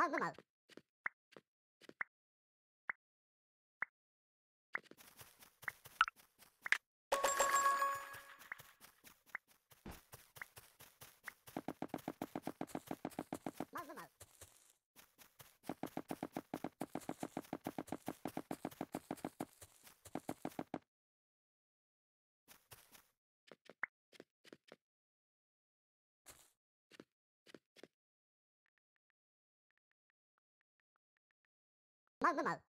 Mug, mug, mug. 慢慢慢。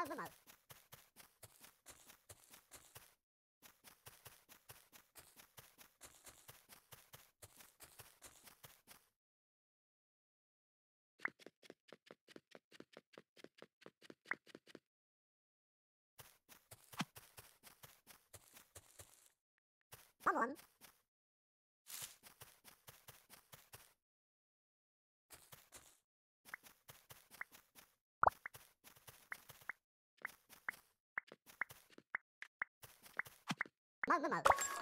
kazılmaz. Tamam. the anlamaz.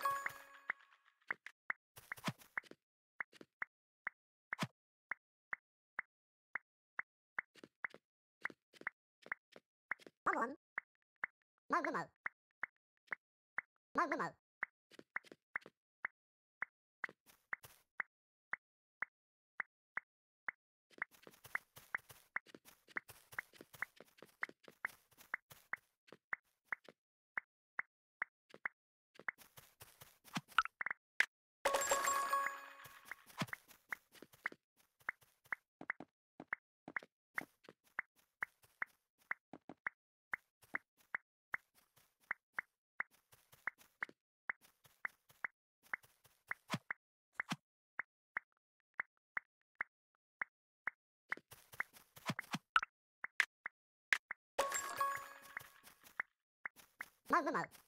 Mo, mo, mo.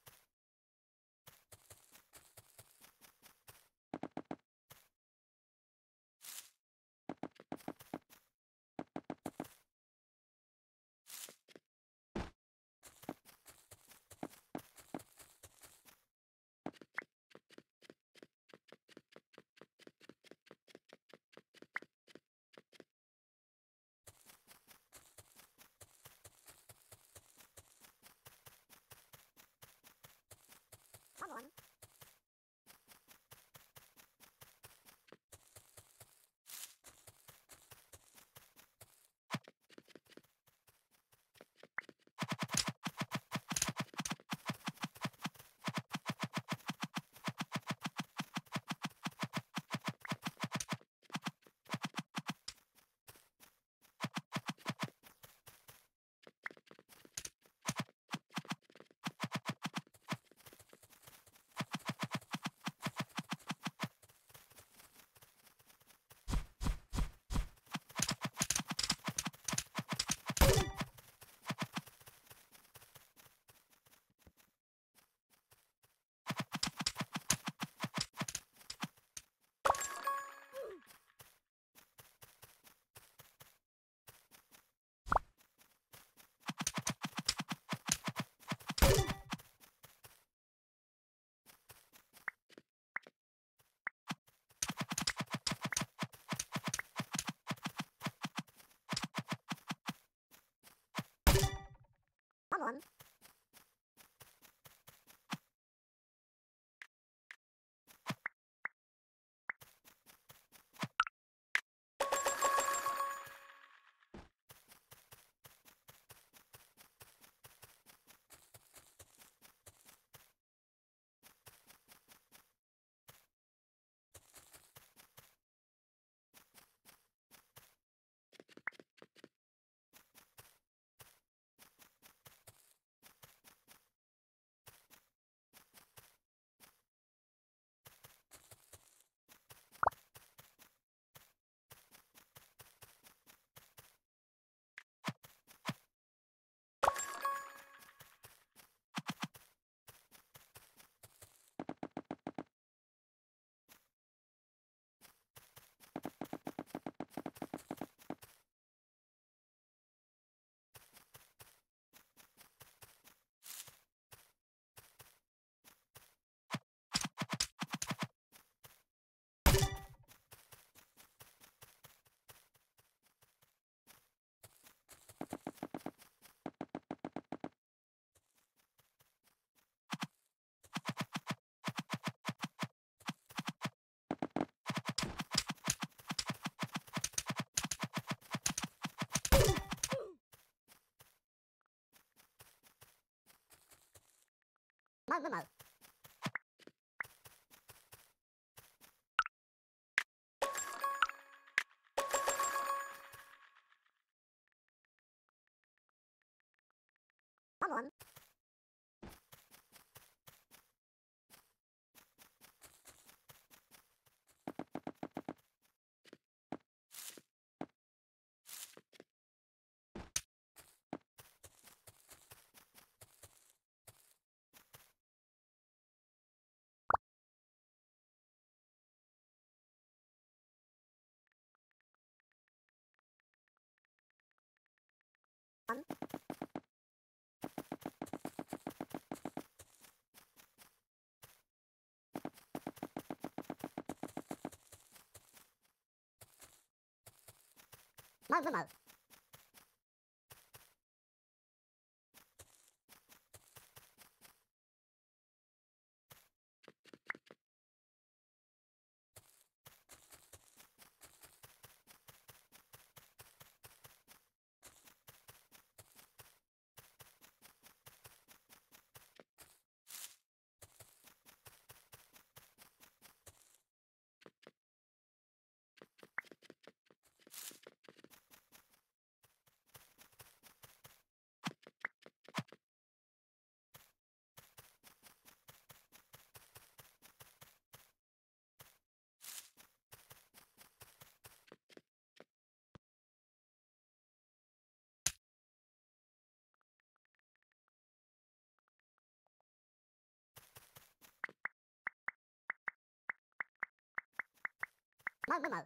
Mơ mơ mơ. Món món. one. Mau, mau, mau. Mau mau mau.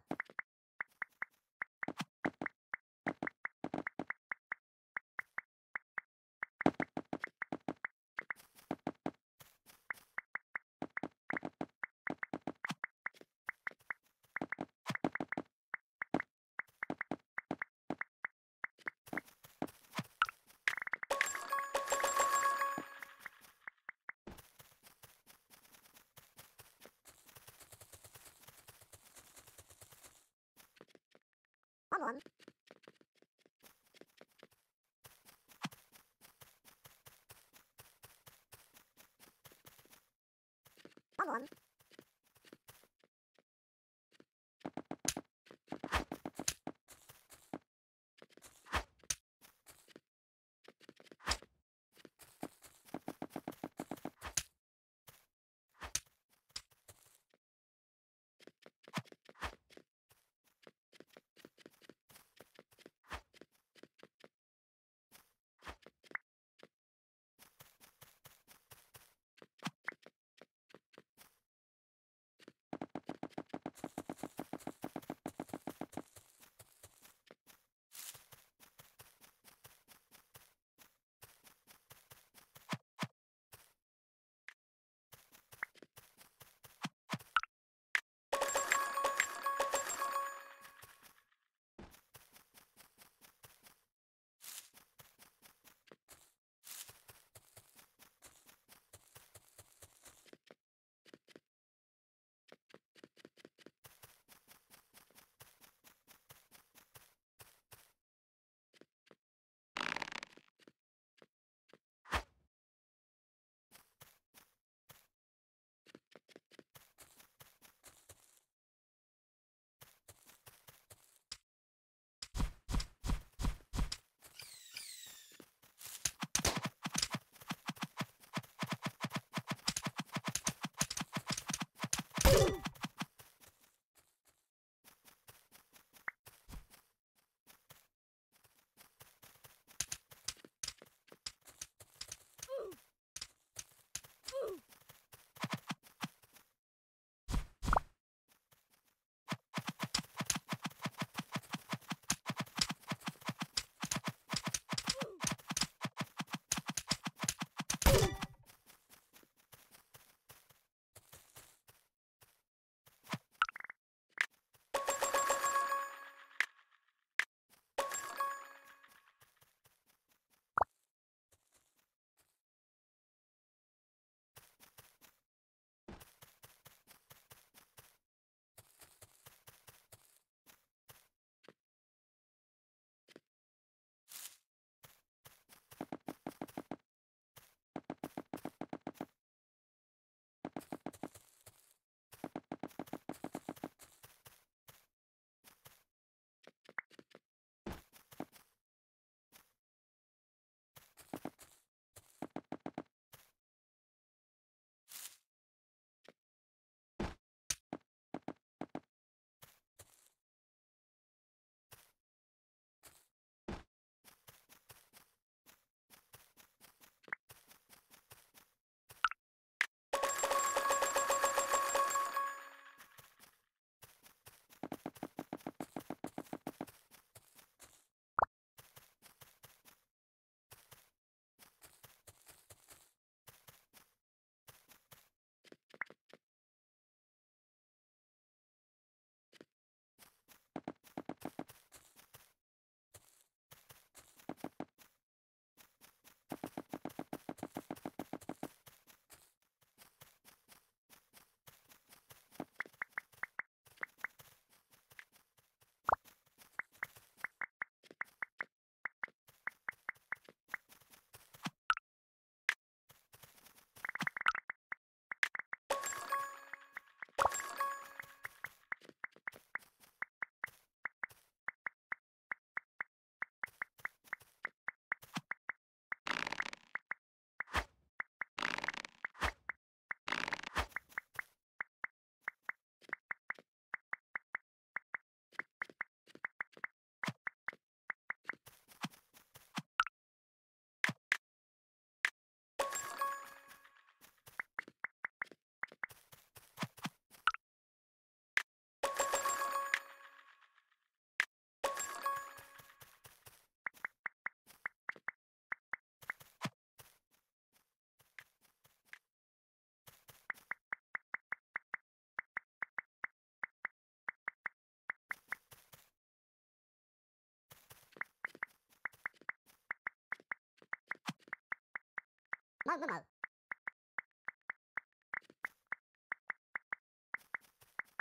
Mo mo mo.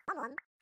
Come on.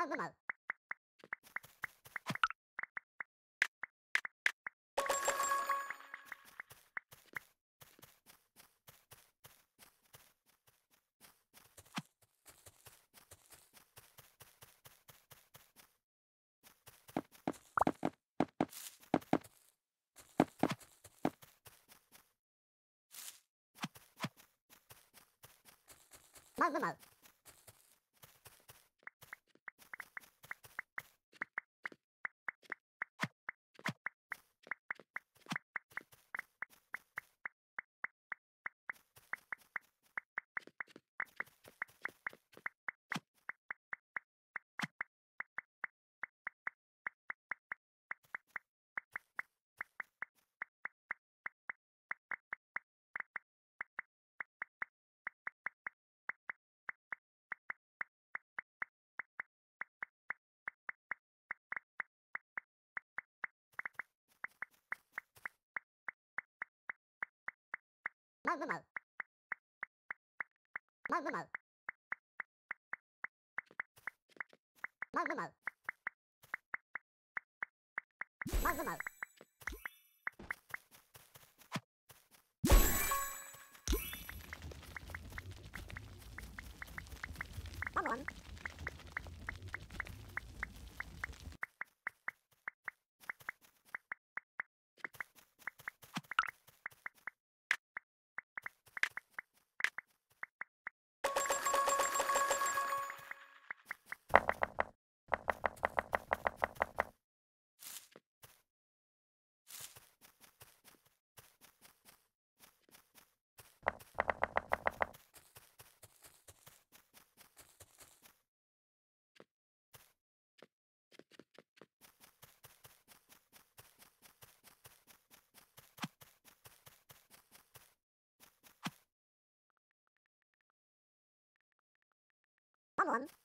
Mode normal. Mode. マグマウ。マグマウ。マグマウ。ママウ。Bum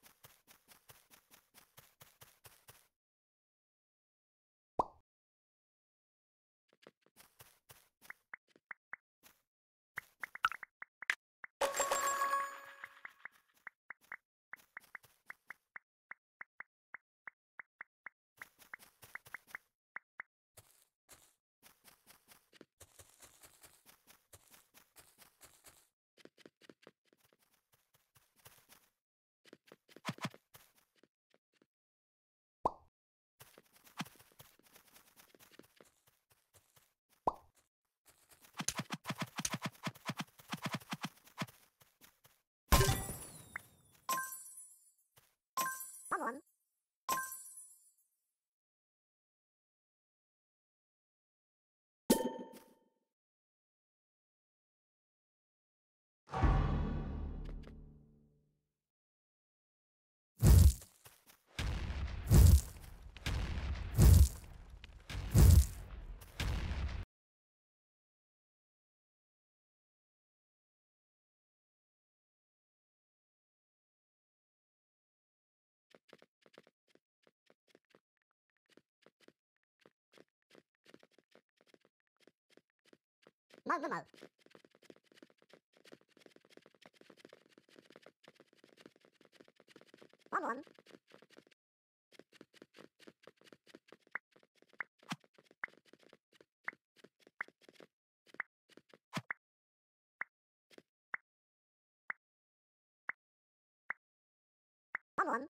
ổn.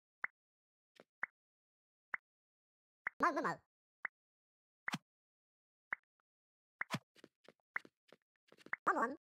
Mơ mơ mơ. Come on.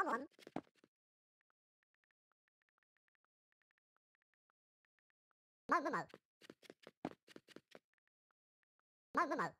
Món món. Mơ mơ mơ. Món món.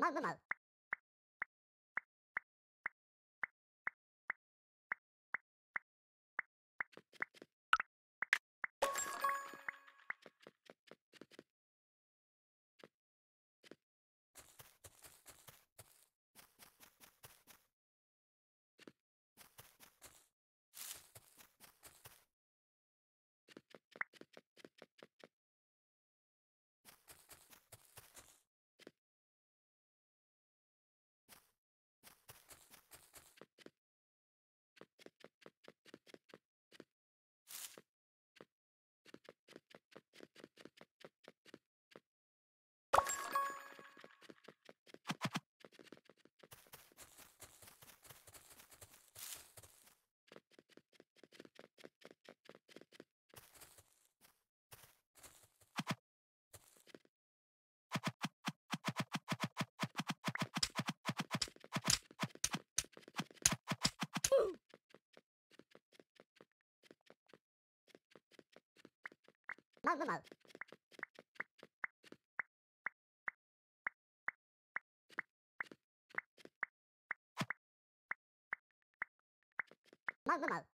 Mau mau mau. Todo mal.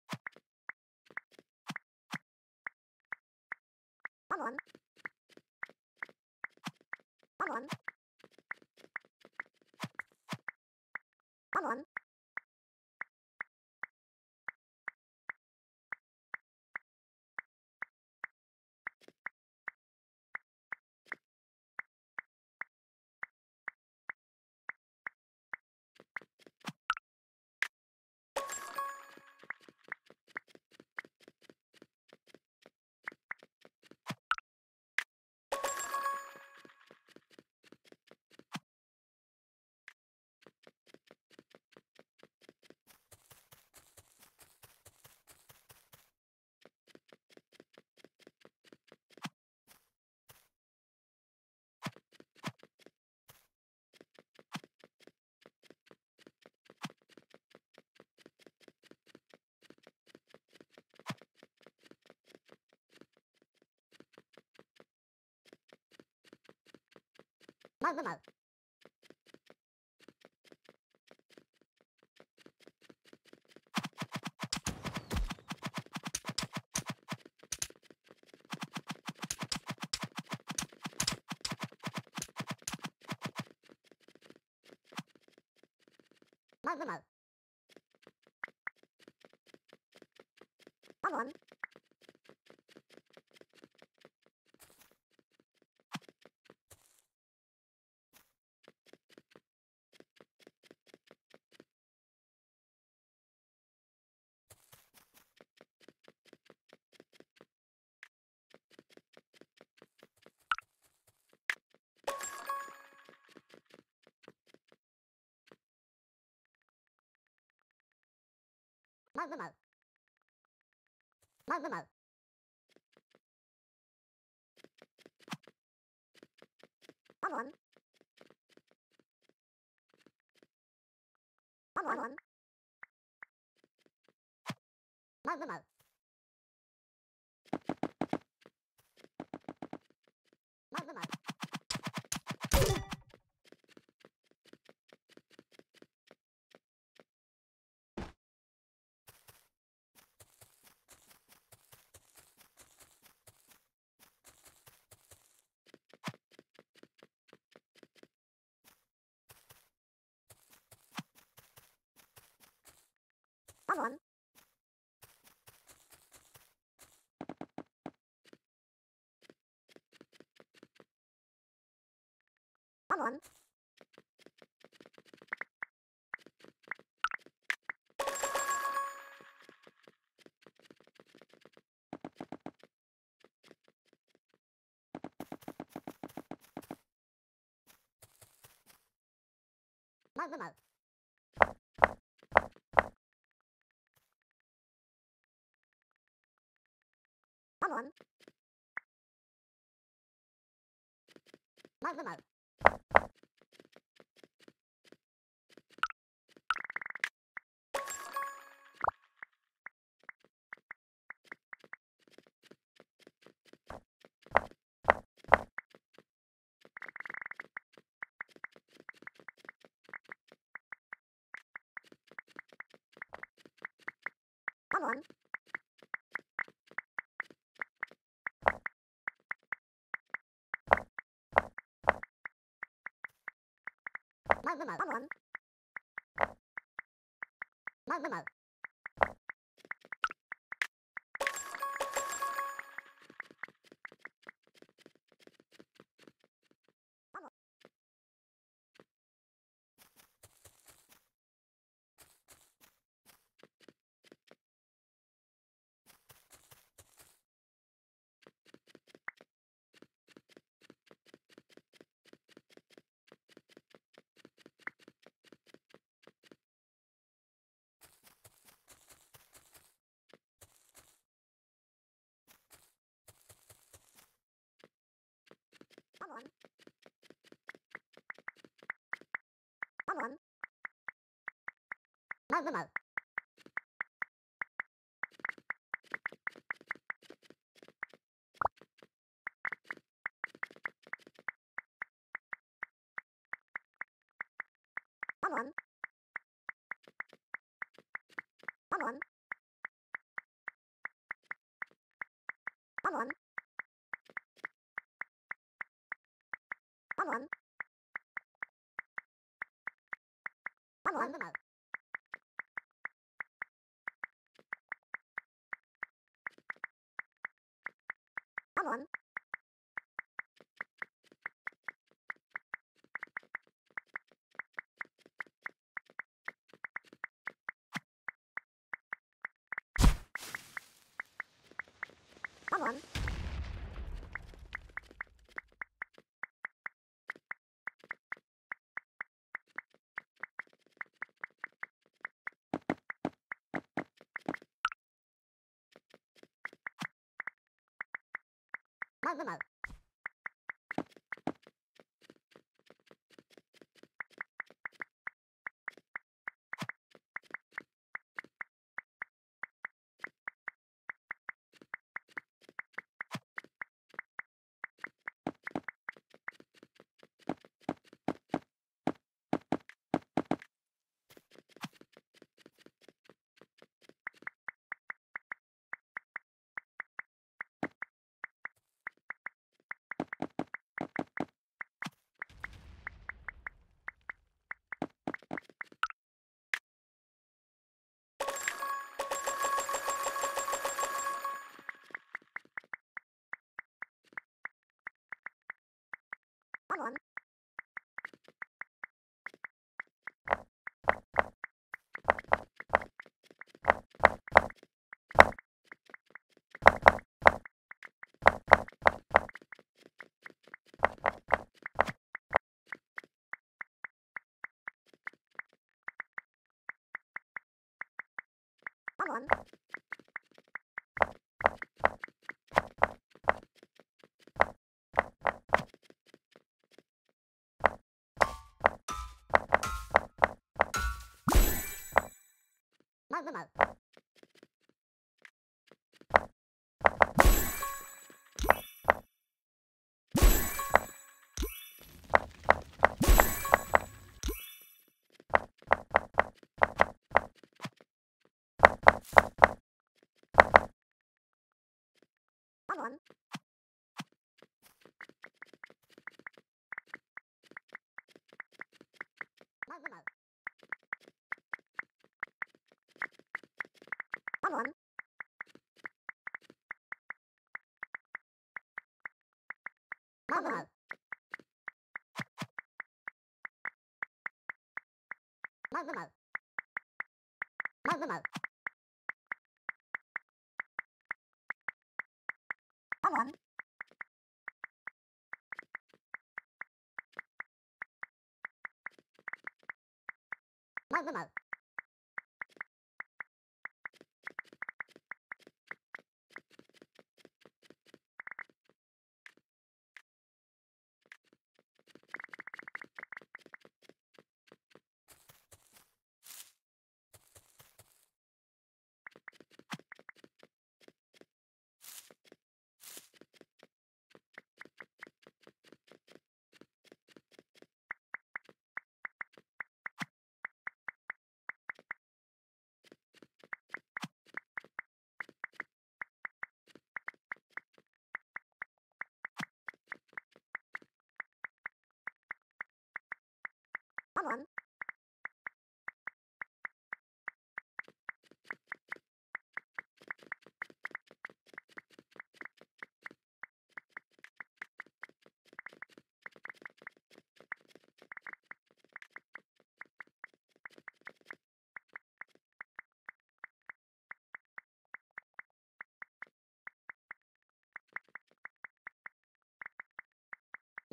Các Magumo. Magumo. Come on. Come on. Magumo. Magumo. one Mama. Mama. Mama. Mal, mal, mal. anlamadım. 那么冷。one. problem. Momo. Momo. Momo.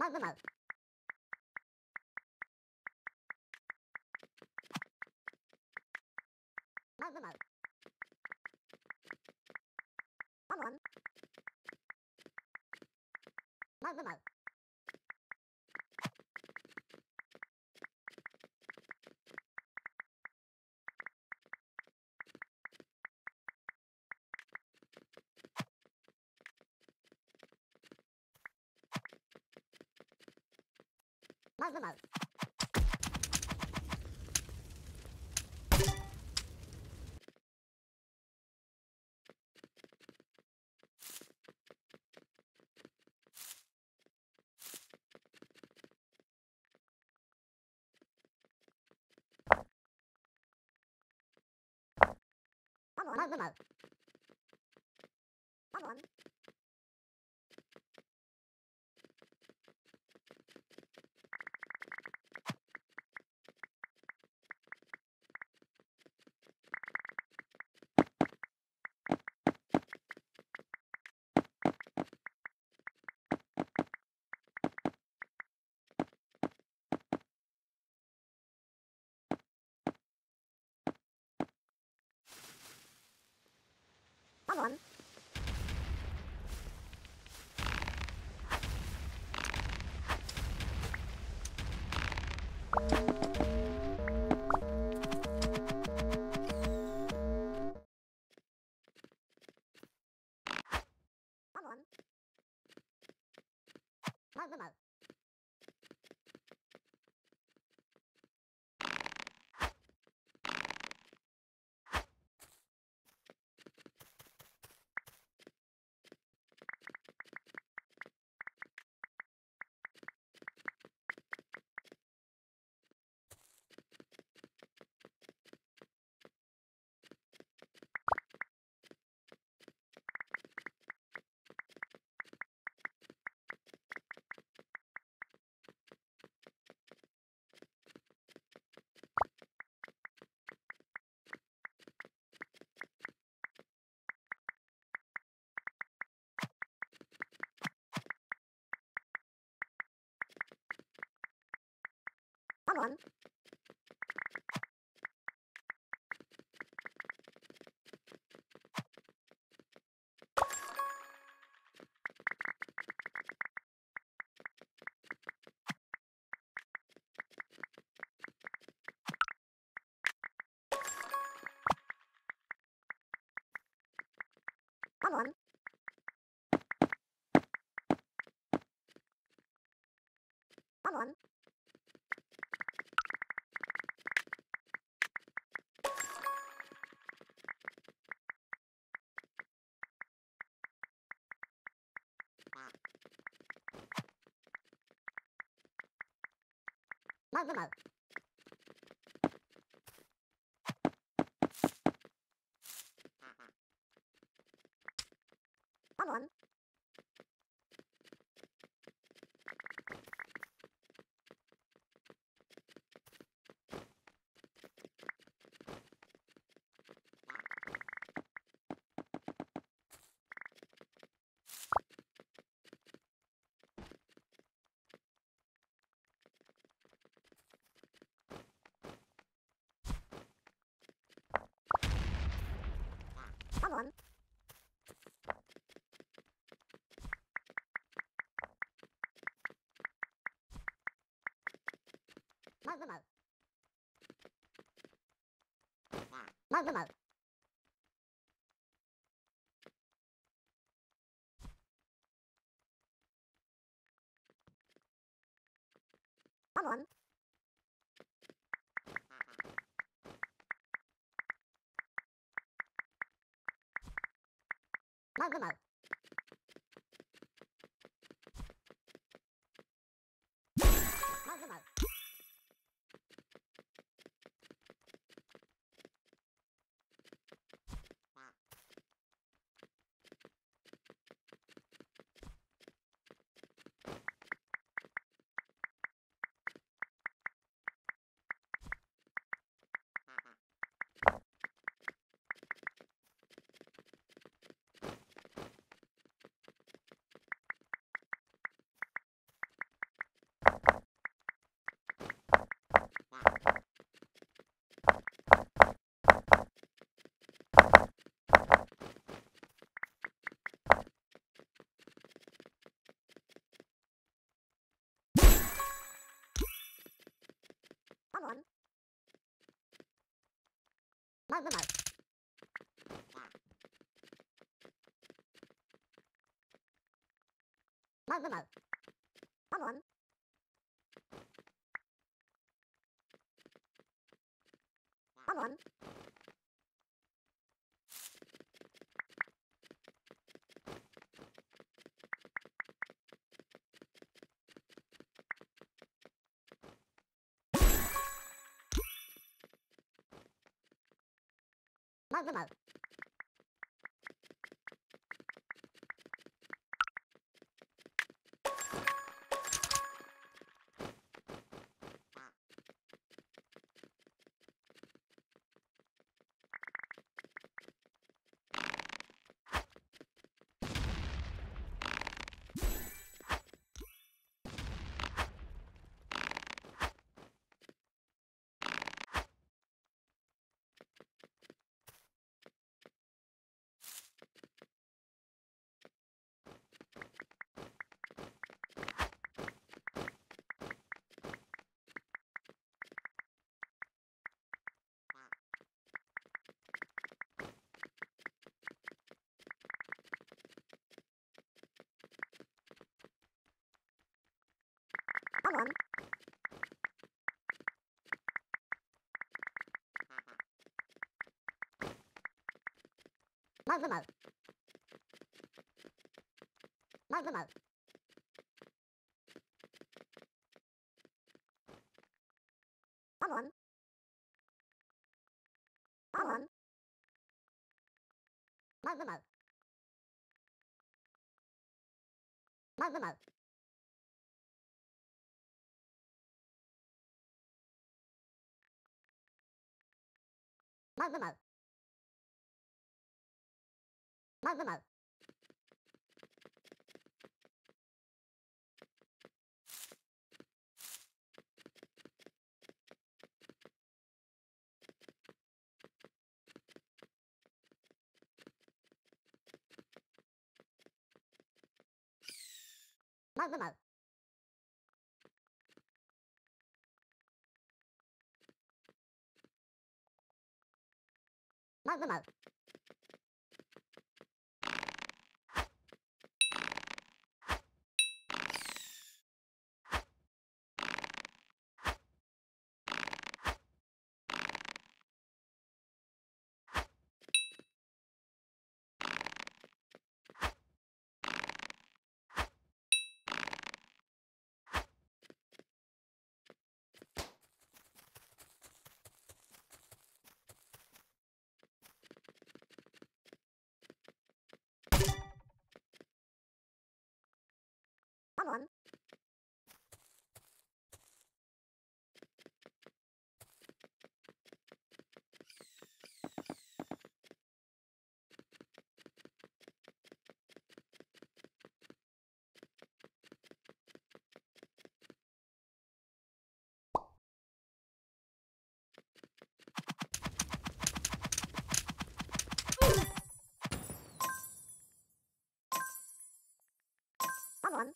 khó với mượn mới với mượn khó mượn mới với mượn Cosmo mode. Come on, come on. Come on. dauern. Bug them out. Mal, mal, mal. Mal, mal, mal. 那么 Mal mal. Mal mal. Come on. Come on. Mal mal. Mal mal. Mal mal. mal, mal, mal. Mal, mal, mal. Mal, mal, mal. one.